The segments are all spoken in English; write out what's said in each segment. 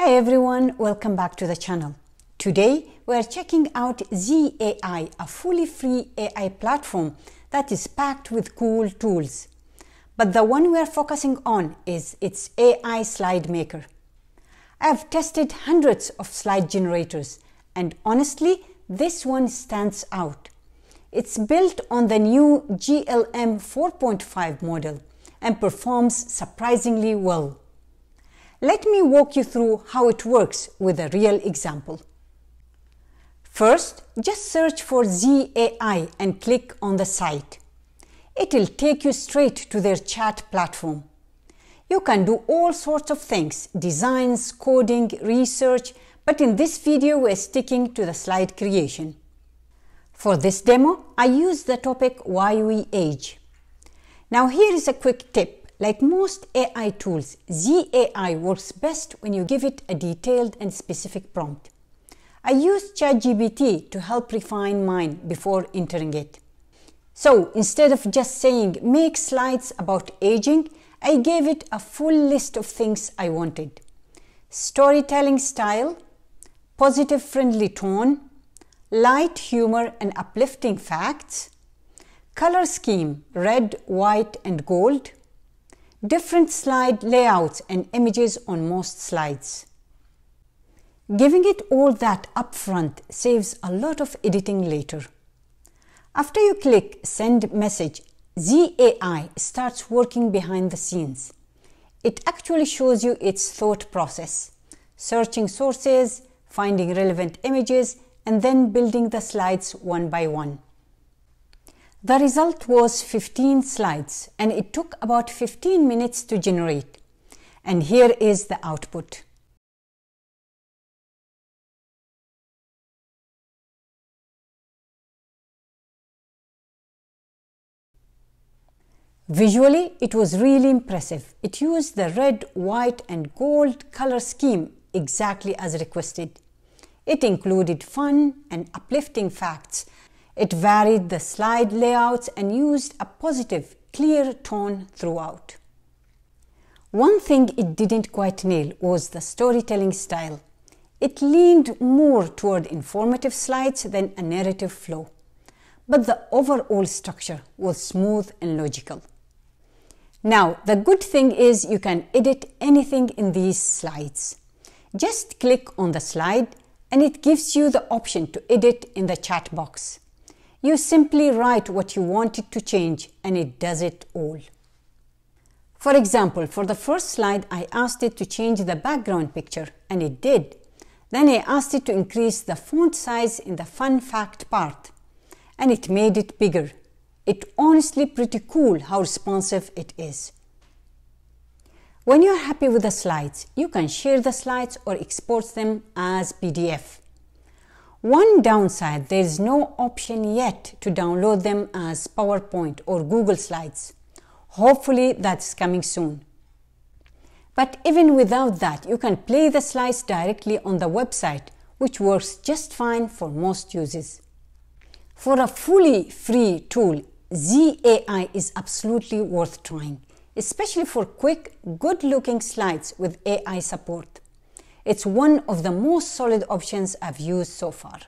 Hi everyone, welcome back to the channel. Today we are checking out Z.AI, a fully free AI platform that is packed with cool tools. But the one we are focusing on is its AI slide maker. I have tested hundreds of slide generators and honestly, this one stands out. It's built on the new GLM 4.5 model and performs surprisingly well. Let me walk you through how it works with a real example. First, just search for Z.AI and click on the site. It will take you straight to their chat platform. You can do all sorts of things, designs, coding, research, but in this video we're sticking to the slide creation. For this demo, I use the topic Why We Age. Now here is a quick tip. Like most AI tools, Z.AI works best when you give it a detailed and specific prompt. I used ChatGPT to help refine mine before entering it. So instead of just saying make slides about aging, I gave it a full list of things I wanted. Storytelling style, positive friendly tone, light humor and uplifting facts, color scheme red, white and gold, different slide layouts and images on most slides. Giving it all that upfront saves a lot of editing later. After you click Send Message, Z.AI starts working behind the scenes. It actually shows you its thought process, searching sources, finding relevant images, and then building the slides one by one. The result was 15 slides and it took about 15 minutes to generate. And here is the output. Visually, it was really impressive. It used the red, white and gold color scheme exactly as requested. It included fun and uplifting facts it varied the slide layouts and used a positive, clear tone throughout. One thing it didn't quite nail was the storytelling style. It leaned more toward informative slides than a narrative flow, but the overall structure was smooth and logical. Now, the good thing is you can edit anything in these slides. Just click on the slide and it gives you the option to edit in the chat box. You simply write what you want it to change and it does it all. For example, for the first slide, I asked it to change the background picture and it did. Then I asked it to increase the font size in the fun fact part and it made it bigger. It honestly pretty cool how responsive it is. When you're happy with the slides, you can share the slides or export them as PDF. One downside, there is no option yet to download them as PowerPoint or Google Slides. Hopefully that's coming soon. But even without that, you can play the slides directly on the website, which works just fine for most users. For a fully free tool, Z.AI is absolutely worth trying, especially for quick, good-looking slides with AI support. It's one of the most solid options I've used so far.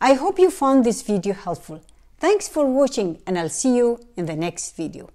I hope you found this video helpful. Thanks for watching and I'll see you in the next video.